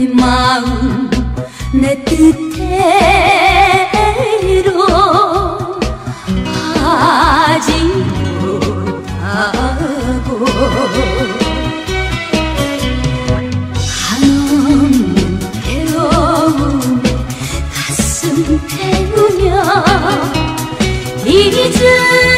깊은 마음 내 뜻대로 하지 못하고 한없는 괴로움 가슴 태우며 잊은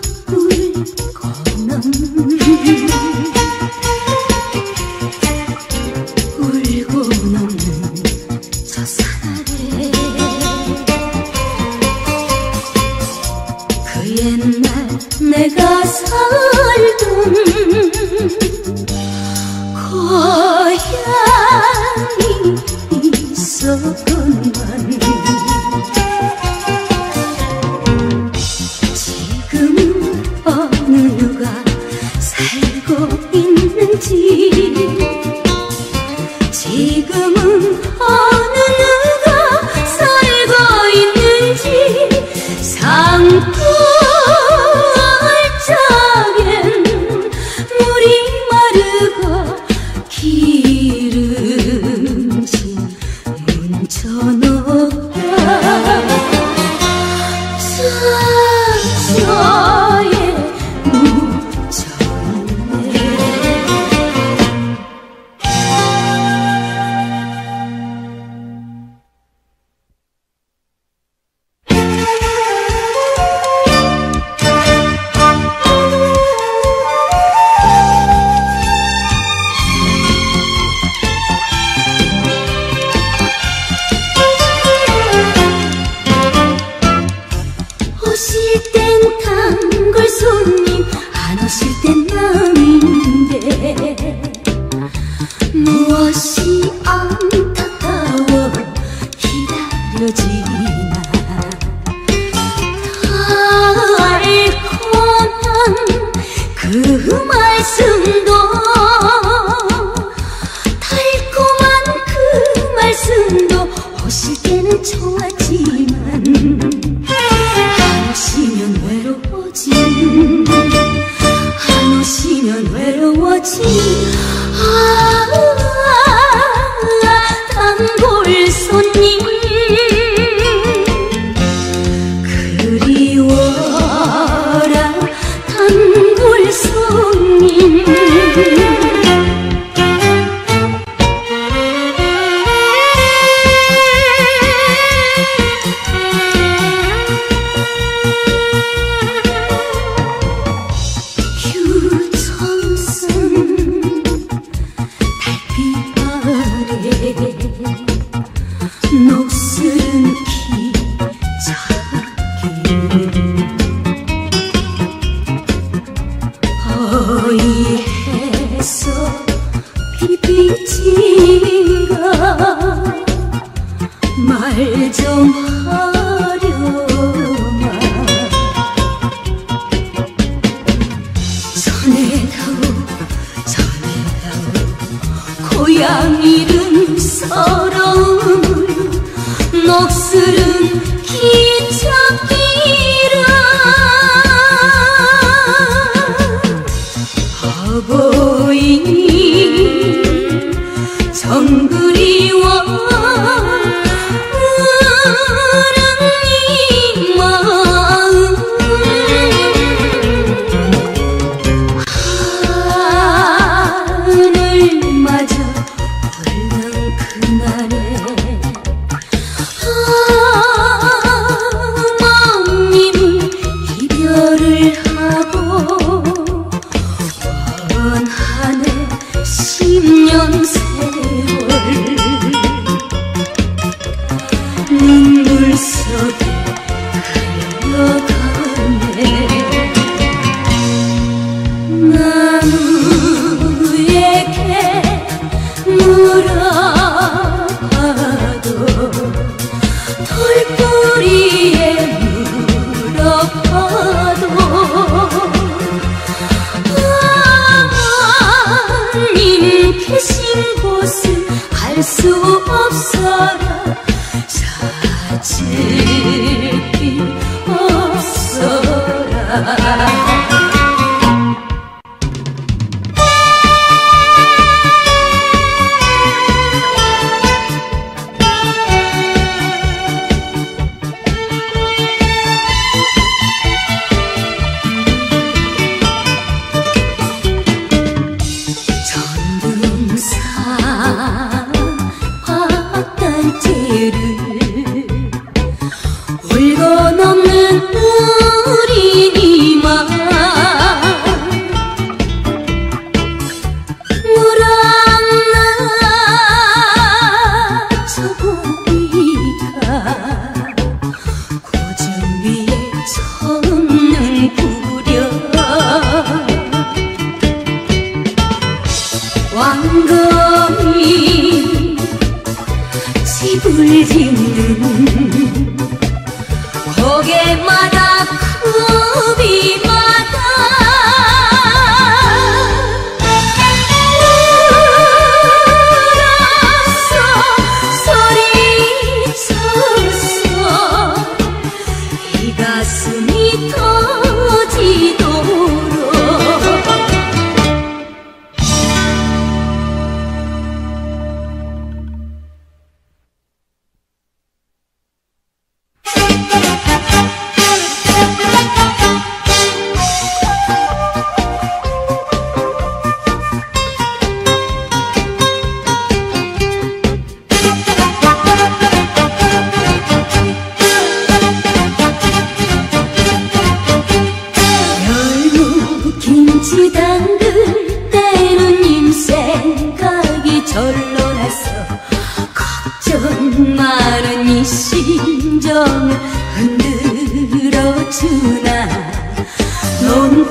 to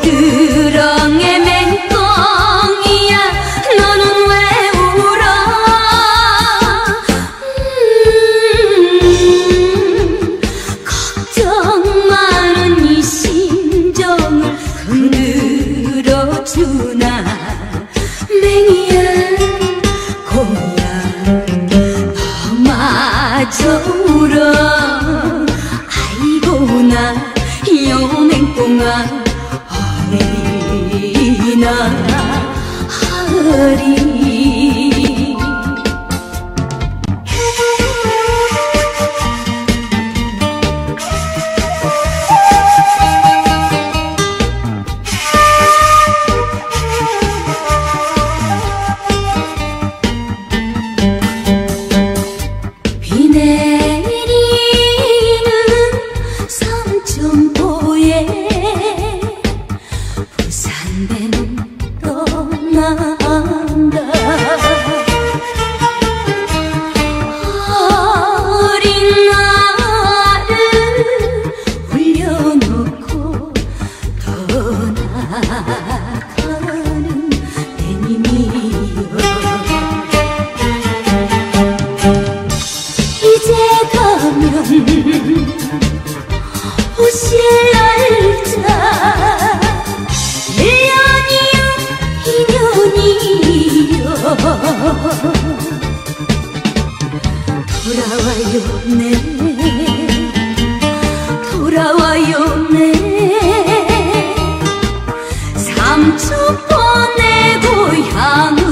Gud 돌아와요 네. 돌아와요 내 삼촌 보내고 향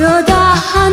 这大汉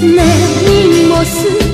ねえみもす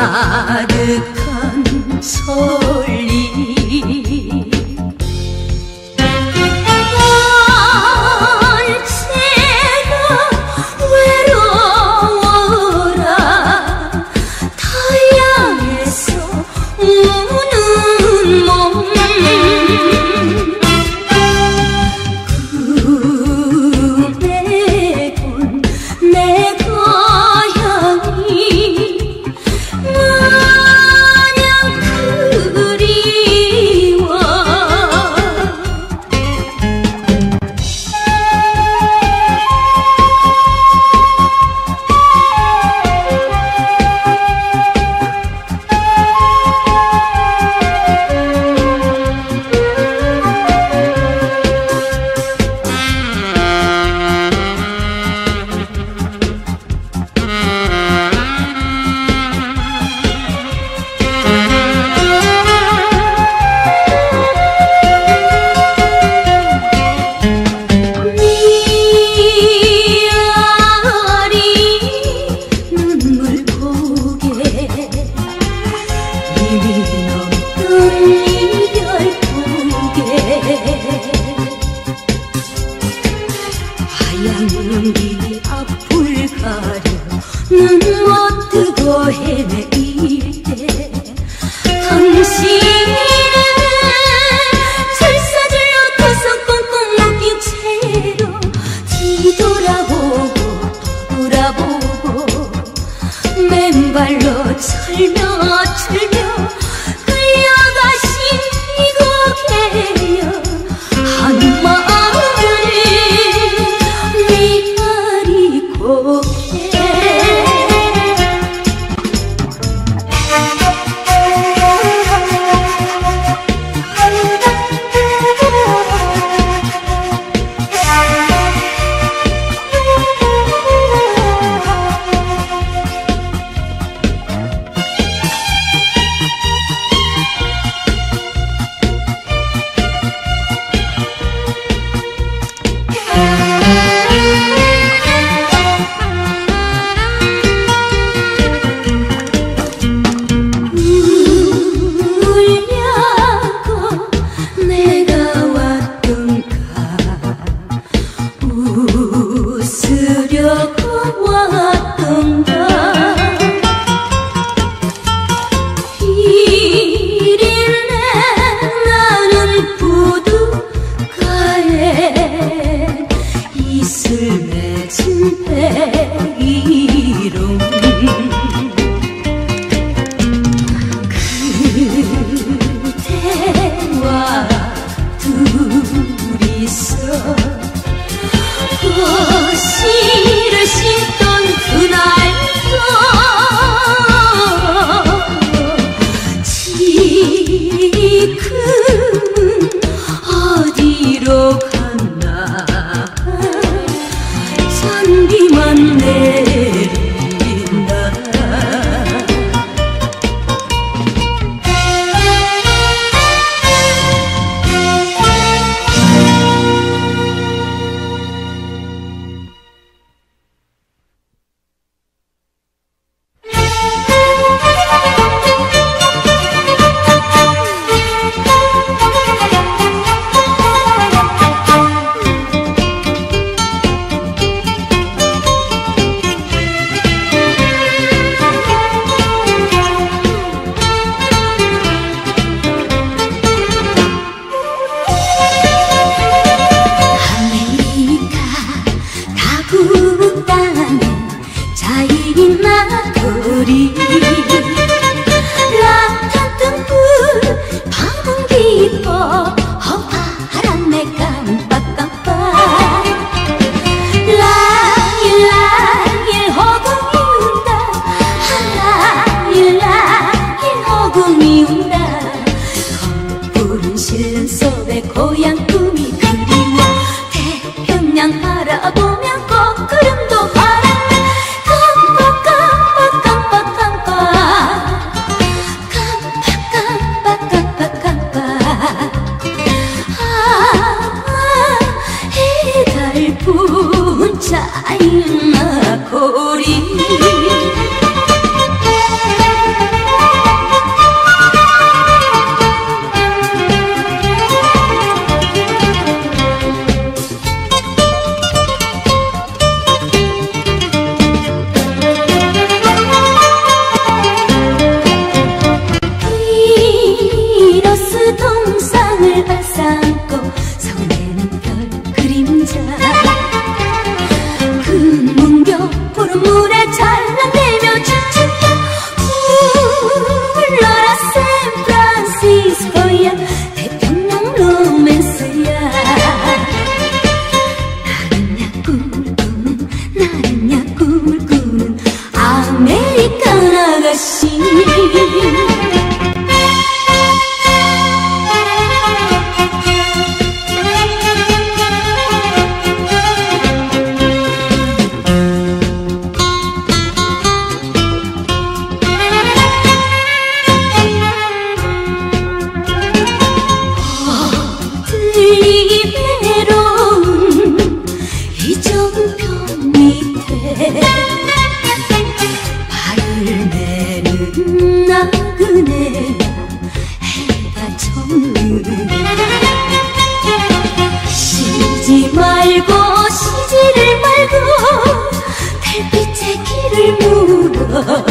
가득한 설 是不得。